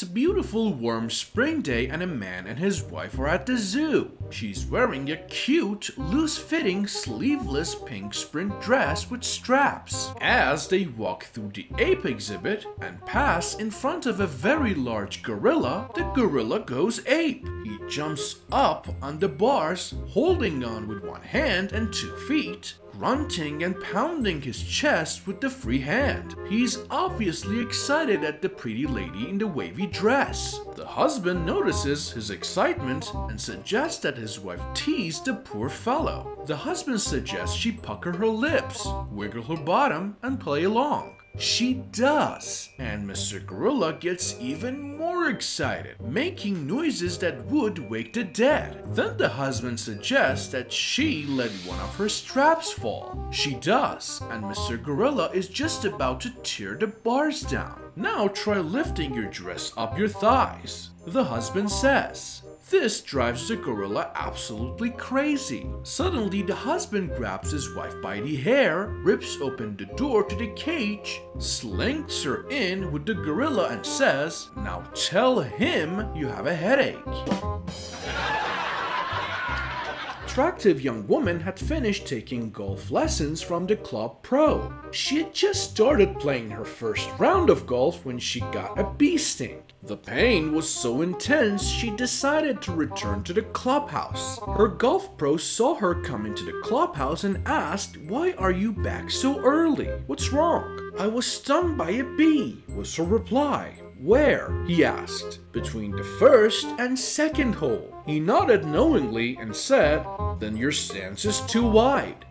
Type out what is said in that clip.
It's a beautiful warm spring day and a man and his wife are at the zoo. She's wearing a cute, loose-fitting, sleeveless pink sprint dress with straps. As they walk through the ape exhibit and pass in front of a very large gorilla, the gorilla goes ape. He jumps up on the bars, holding on with one hand and two feet, grunting and pounding his chest with the free hand. He's obviously excited at the pretty lady in the wavy dress. The husband notices his excitement and suggests that his wife tease the poor fellow. The husband suggests she pucker her lips, wiggle her bottom, and play along. She does, and Mr. Gorilla gets even more excited, making noises that would wake the dead. Then the husband suggests that she let one of her straps fall. She does, and Mr. Gorilla is just about to tear the bars down. Now try lifting your dress up your thighs. The husband says. This drives the gorilla absolutely crazy. Suddenly, the husband grabs his wife by the hair, rips open the door to the cage, slinks her in with the gorilla, and says, Now tell him you have a headache attractive young woman had finished taking golf lessons from the club pro. She had just started playing her first round of golf when she got a bee sting. The pain was so intense she decided to return to the clubhouse. Her golf pro saw her come into the clubhouse and asked, Why are you back so early? What's wrong? I was stung by a bee, was her reply. Where? he asked. Between the first and second hole. He nodded knowingly and said, Then your stance is too wide.